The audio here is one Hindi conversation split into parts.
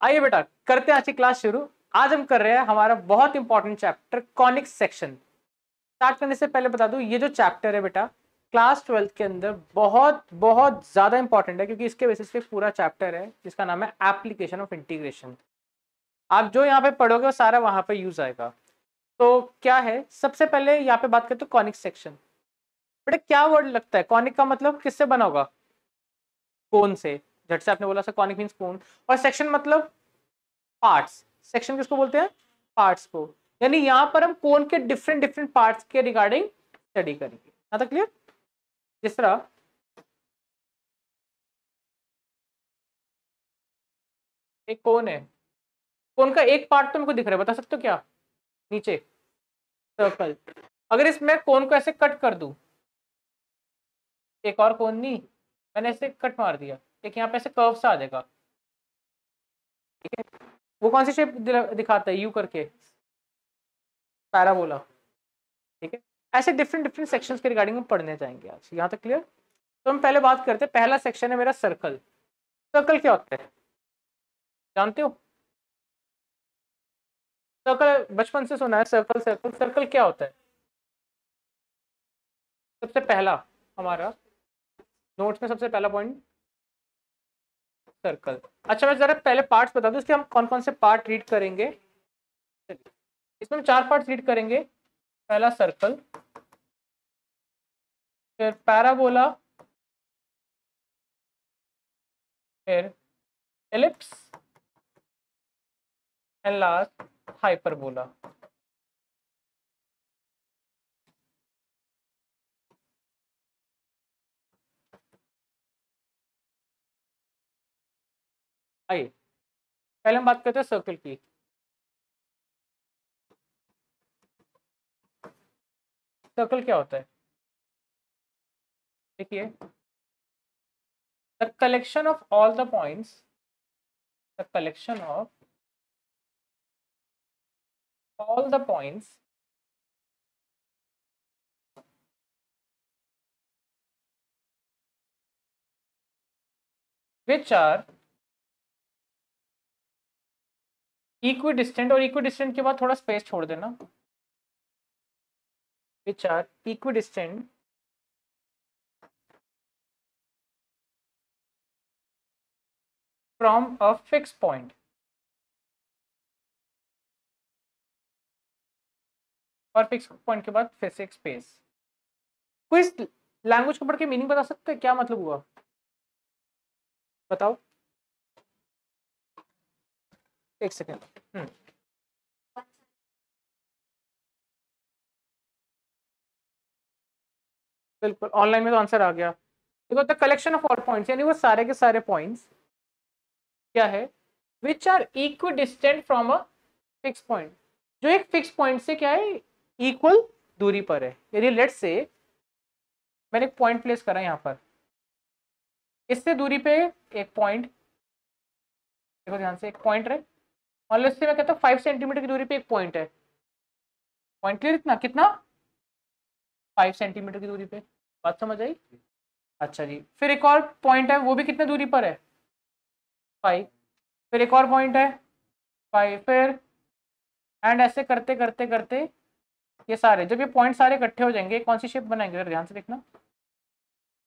आइए बेटा, करते हैं आज की क्लास शुरू। आज हम कर रहे हैं हमारा बहुत important chapter conic section start करने से पहले बता दूँ, ये जो चैप्टर है बेटा क्लास ट्वेल्थ के अंदर बहुत बहुत ज़्यादा इंपॉर्टेंट है, क्योंकि इसके बेसिस पे पूरा चैप्टर है, जिसका नाम है एप्लीकेशन ऑफ़ इंटीग्रेशन आप जो यहाँ पे पढ़ोगे, वो सारा वहाँ पे यूज़ आएगा। तो क्या है, सबसे पहले यहाँ पे बात करते हैं कॉनिक सेक्शन बेटा, क्या वर्ड लगता है? कॉनिक का मतलब किससे बना होगा? कौन से? झट से आपने बोला सर कॉनिक मीन्स कोन और सेक्शन मतलब पार्ट्स सेक्शन किसको बोलते हैं? पार्ट्स को. यानी यहाँ पर हम कोन के डिफरेंट डिफरेंट पार्ट्स के रिगार्डिंग स्टडी करेंगे. यहाँ तक क्लियर जिस तरह एक कोन है. कोन का एक पार्ट तो मेरे को दिख रहा है. बता सकते हो क्या? नीचे. सर्कल अगर इसमें कोन को ऐसे कट कर दूँ. एक और कोन नहीं. मैंने ऐसे कट मार दिया. एक यहाँ पे ऐसे कर्व सा आ जाएगा। ठीक है वो कौन सी शेप दिखाता है? यू करके। पैराबोला ठीक है? ऐसे डिफरेंट डिफरेंट सेक्शंस के रिगार्डिंग हम पढ़ने जाएँगे आज। यहाँ तक क्लियर तो हम पहले बात करते हैं। पहला सेक्शन है मेरा सर्कल सर्कल क्या होता है? जानते हो? सर्कल बचपन से सुना है सर्कल सर्कल सर्कल क्या होता है? सबसे पहला हमारा। नोट्स में सबसे पहला पॉइंट सर्कल अच्छा मैं जरा पहले पार्ट्स बता दूँ, इसके हम कौन कौन से पार्ट रीड करेंगे? इसमें हम चार पार्ट रीड करेंगे। पहला सर्कल फिर पैराबोला फिर एलिप्स एंड लास्ट हाइपरबोला आइए, पहले हम बात करते हैं सर्कल की। सर्कल क्या होता है? देखिए the collection of all the points the collection of all the points which are equidistant और इक्वी डिस्टेंट के बाद थोड़ा स्पेस छोड़ देना। Which are equidistant from a fix point और फिक्स पॉइंट के बाद फिर से एक स्पेस कोई लैंग्वेज को पढ़ के मीनिंग बता सकते हैं? क्या मतलब हुआ? बताओ। एक सेकेंड। हम्म। बिल्कुल ऑनलाइन में तो आंसर आ गया। देखो the collection of all points यानी वो सारे के सारे पॉइंट्स क्या है? Which are equidistant from a fix point जो एक फिक्स पॉइंट से क्या है? इक्वल दूरी पर है। यदि लेट से मैंने एक पॉइंट प्लेस करा यहाँ पर। इससे दूरी पे एक पॉइंट देखो ध्यान से एक पॉइंट रहे मान लो इससे मैं कहता हूँ फाइव सेंटीमीटर की दूरी पे एक पॉइंट है। पॉइंट क्लियर इतना? कितना? फाइव सेंटीमीटर की दूरी पे। बात समझ आई? अच्छा जी। फिर एक और पॉइंट है, वो भी कितने दूरी पर है? फाइव फिर एक और पॉइंट है फाइव फिर एंड ऐसे करते करते करते ये सारे। जब ये पॉइंट सारे इकट्ठे हो जाएँगे, कौन सी शेप बनाएँगे? ध्यान से देखना।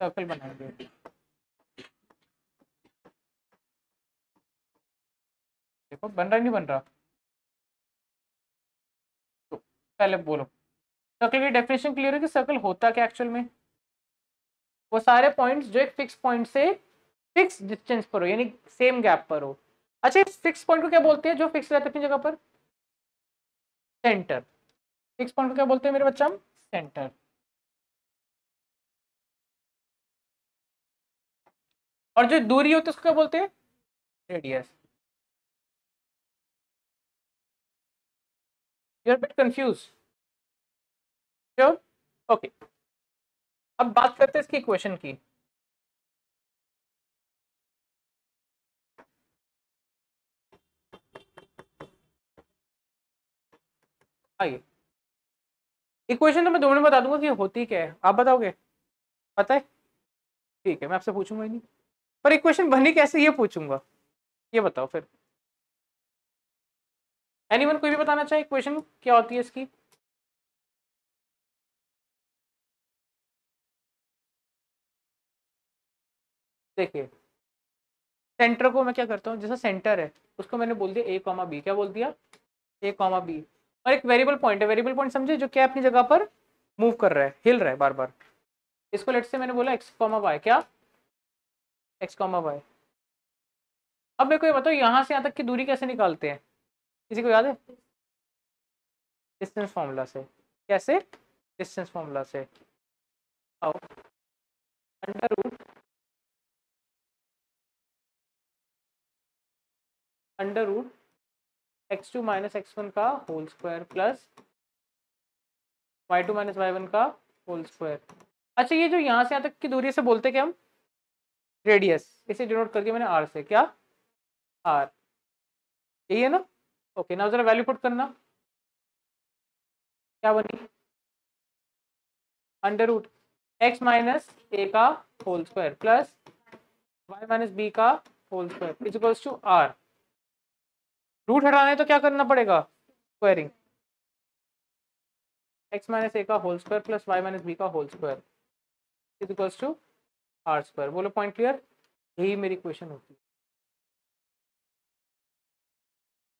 सर्कल बनाएँगे। देखो, बन रहा नहीं बन रहा? तो पहले बोलो। सर्कल की डेफिनेशन क्लियर है कि सर्कल होता क्या एक्चुअल में? वो सारे पॉइंट्स जो एक फिक्स पॉइंट से फिक्स डिस्टेंस पर हो, यानी सेम गैप पर हो। अच्छा इस फिक्स पॉइंट को क्या बोलते हैं जो फिक्स रहता है अपनी जगह पर? सेंटर फिक्स पॉइंट को क्या बोलते हैं मेरे बच्चा हम? सेंटर और जो दूरी होती है उसको क्या बोलते हैं? Radius you are bit confuse sure okay अब बात करते हैं इसकी इक्वेशन की। आइए। इक्वेशन तो मैं दो मिनट बता दूँगा कि होती क्या है। आप बताओगे? पता है? ठीक है, मैं आपसे पूछूँगा ही नहीं। पर इक्वेशन बनी कैसे, ये पूछूँगा। ये बताओ फिर। एनीवन कोई भी बताना चाहे इक्वेशन क्या होती है इसकी? देखिए सेंटर को मैं क्या करता हूँ, जैसा सेंटर है, उसको मैंने बोल दिया ए कॉमा बी क्या बोल दिया? ए कॉमा बी और एक वेरिएबल पॉइंट है वेरिएबल पॉइंट समझे, जो क्या अपनी जगह पर मूव कर रहा है, हिल रहा है बार बार इसको लेट से मैंने बोला एक्स कॉमा वाई क्या? एक्स कॉमा वाई अब मेरे को ये बताओ, यहाँ से यहाँ तक की दूरी कैसे निकालते हैं? किसी को याद है? डिस्टेंस फॉर्मूला से। कैसे? डिस्टेंस फॉर्मूला से। आओ। Under root under root X two minus X one का whole square plus Y two minus Y one का होल स्क्वायर अच्छा ये जो यहाँ से यहाँ तक की दूरी से बोलते क्या हम? रेडियस इसे डिनोट करके मैंने आर से। क्या? आर यही है ना? ओके ना जरा वैल्यू पुट करना. क्या बनी? Under root X minus A का whole square plus Y minus B का whole square is equals to R root हटाना तो क्या करना पड़ेगा? स्क्वायरिंग एक्स माइनस ए का whole square plus Y minus B का whole square is equals to R square बोलो पॉइंट क्लियर यही मेरी क्वेश्चन होती है।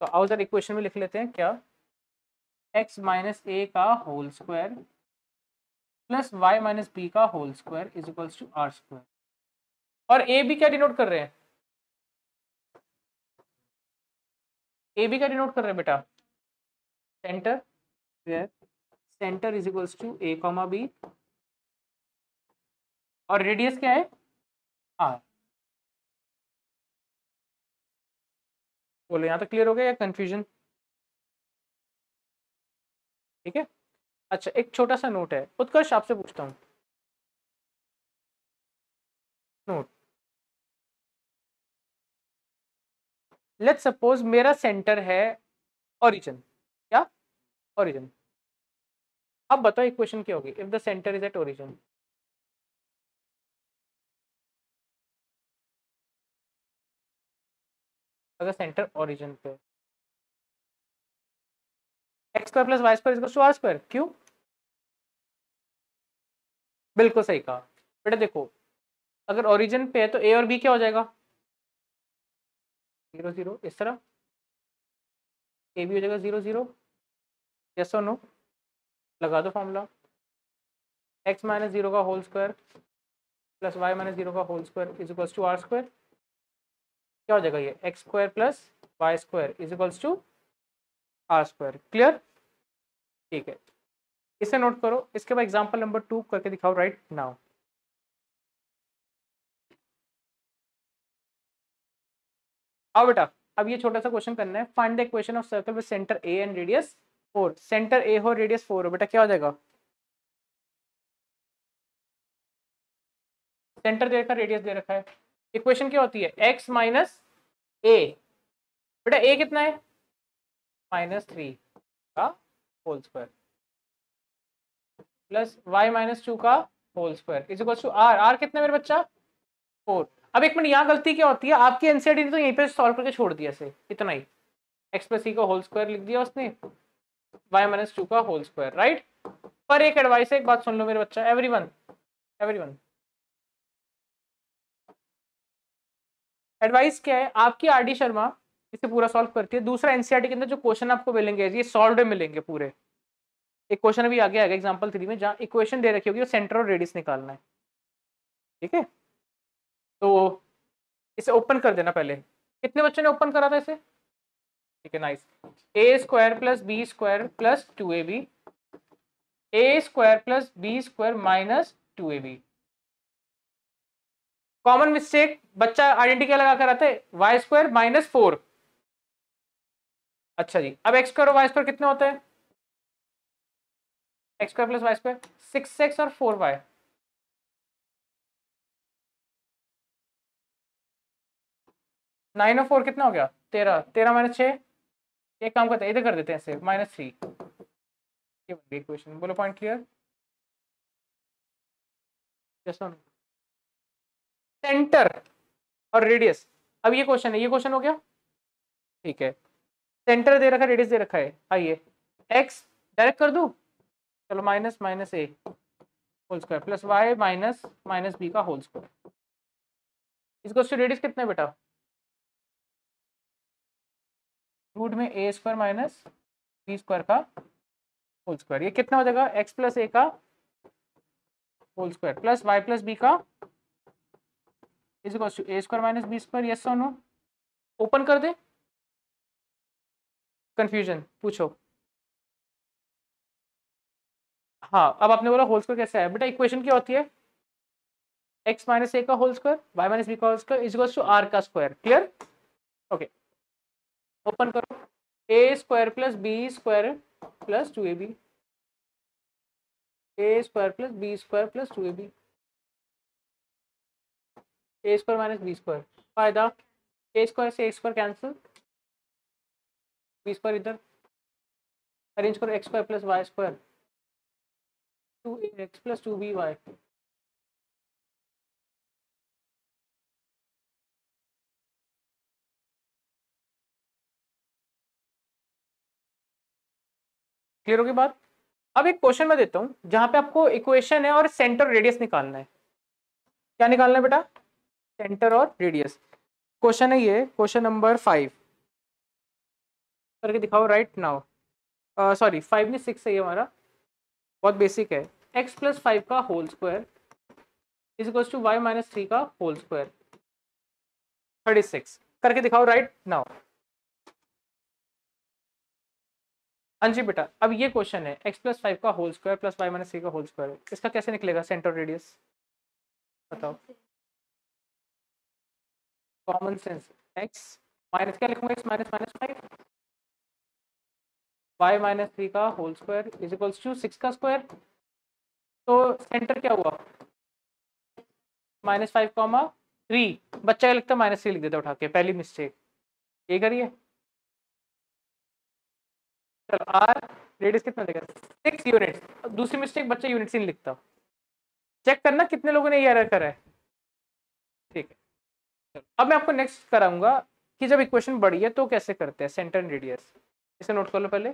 तो आओ जरा इक्वेशन में लिख लेते हैं, क्या? एक्स माइनस ए का whole square plus Y minus B का whole square is equals to R square और ए बी क्या डिनोट कर रहे हैं? ए बी क्या डिनोट कर रहे हैं बेटा? Centre centre is equals to A comma B और रेडियस क्या है? आर बोलो, यहाँ तक क्लियर हो गया या कन्फ्यूज़न ठीक है? अच्छा एक छोटा सा नोट है। उत्कर्ष, आपसे पूछता हूँ। नोट लेट सपोज़ मेरा सेंटर है ओरिजिन क्या? ओरिजिन अब बताओ इक्वेशन क्या होगी? If the centre is at origin अगर सेंटर ओरिजिन पे X square plus Y square to R square, क्यों? बिल्कुल सही कहा। बेटा देखो, अगर ओरिजिन पे है तो ए और बी क्या हो जाएगा? ज़ीरो ज़ीरो, इस तरह। ए भी हो जाएगा ज़ीरो ज़ीरो। यस और नो लगा दो फॉर्मूला एक्स माइनस ज़ीरो का whole square plus Y minus zero का whole square is equals to R square क्या हो जाएगा ये? X square plus Y square is equals to R square clear ठीक है। इसे नोट करो। इसके बाद एग्ज़ाम्पल नंबर टू करके दिखाओ राइट नाउ आओ बेटा, अब ये छोटा सा क्वेश्चन करना है। Find the equation of circle with centre A and radius four centre A हो रेडियस फोर हो। बेटा, क्या हो जाएगा? सेंटर दे रखा रेडियस दे रखा है। इक्वेशन क्या होती है? एक्स माइनस ए बेटा ए कितना है? माइनस थ्री का whole square plus Y minus two का whole square is equal to R R कितना मेरे बच्चा? फोर अब एक मिनट, यहाँ गलती क्या होती है? आपकी एनसीआरटी ने तो यहीं पे सॉल्व करके छोड़ दिया से इतना ही। एक्स प्लस सी का होल स्क्वायर लिख दिया उसने। वाई माइनस टू का होल स्क्वायर राइट पर एक एडवाइस है, एक बात सुन लो मेरे बच्चा। Every one every one advice क्या है? आपकी आर डी शर्मा इसे पूरा सॉल्व करती है। दूसरा एनसीआरटी के अंदर जो क्वेश्चन आपको मिलेंगे, ये सॉल्व मिलेंगे पूरे। एक क्वेश्चन अभी आगे आएगा एग्जांपल थ्री में, जहाँ इक्वेशन दे रखी होगी वो सेंटर और रेडियस निकालना है। ठीक है? तो इसे ओपन कर देना पहले। कितने बच्चों ने ओपन करा था इसे? ठीक है nice A square plus B square plus two A B A square plus B square minus two A B common mistake बच्चा आइडेंटिटी क्या लगा कर आते वाई स्क्वायर माइनस फोर अच्छा जी, अब एक्स स्क्वायर और वाई स्क्वायर कितने होते हैं? X square plus Y square six X और फोर वाई नाइन और फोर कितना हो गया? तेरह. तेरह माइनस छः एक काम करते हैं, इधर कर देते हैं ऐसे माइनस थ्री इक्वेशन बोलो पॉइंट क्लियर जैसा सेंटर और रेडियस। अब ये क्वेश्चन है, ये क्वेश्चन हो गया? ठीक है। सेंटर दे रखा है रेडियस दे रखा है। आइए। एक्स डायरेक्ट कर दू? चलो minus minus A whole square plus Y minus minus B का होल स्क्वायर इसको रेडियस कितना बेटा? रूट में A square minus B square का होल स्क्वायर ये कितना हो जाएगा? एक्स प्लस ए का whole square plus Y plus B का is equal to A square minus B square yes और नो ओपन कर दे। कंफ्यूजन पूछो। हाँ अब आपने बोला होल स्क्वायर कैसे है? बेटा इक्वेशन क्या होती है? एक्स माइनस ए का whole square Y minus B का whole square is to R का स्क्वायर क्लियर ओके ओपन करो। A square plus B square plus two A B A square plus B square plus two A B A square minus B square फ़ायदा ए स्क्वायर से A square cancel B square इधर अरेंज करो X square plus Y square two X plus two B Y clear होगी बात? अब एक क्वेश्चन मैं देता हूँ, जहाँ पे आपको इक्वेशन है और सेंटर रेडियस निकालना है। क्या निकालना है बेटा? सेंटर और रेडियस क्वेश्चन है ये क्वेश्चन नंबर फाइव करके दिखाओ राइट नाउ सॉरी फाइव नहीं सिक्स है ये हमारा. बहुत बेसिक है. एक्स प्लस फाइव का whole square is equal to y minus three का होल स्क्वायर थर्टी सिक्स करके दिखाओ राइट नाउ हाँ जी बेटा, अब ये क्वेश्चन है. एक्स प्लस फाइव का whole square plus y minus three का होल स्क्वायर इसका कैसे निकलेगा सेंटर रेडियस बताओ. कॉमन सेंस एक्स माइनस क्या लिखूँगा? X minus minus five y minus three का whole square is equals to six का स्क्वायर तो सेंटर क्या हुआ? माइनस फाइव कॉमा थ्री बच्चा क्या लिखता माइनस थ्री लिख देता उठा के पहली मिस्टेक ये करिए। चलो आर रेडियस कितना देगा सिक्स यूनिट्स दूसरी मिस्टेक बच्चा यूनिट से नहीं लिखता। चेक करना कितने लोगों ने ये एरर करा है। ठीक है। अब मैं आपको नेक्स्ट कराऊँगा कि जब इक्वेशन बढ़ी है तो कैसे करते हैं? सेंटर एंड रेडियस इसे नोट कर लो पहले.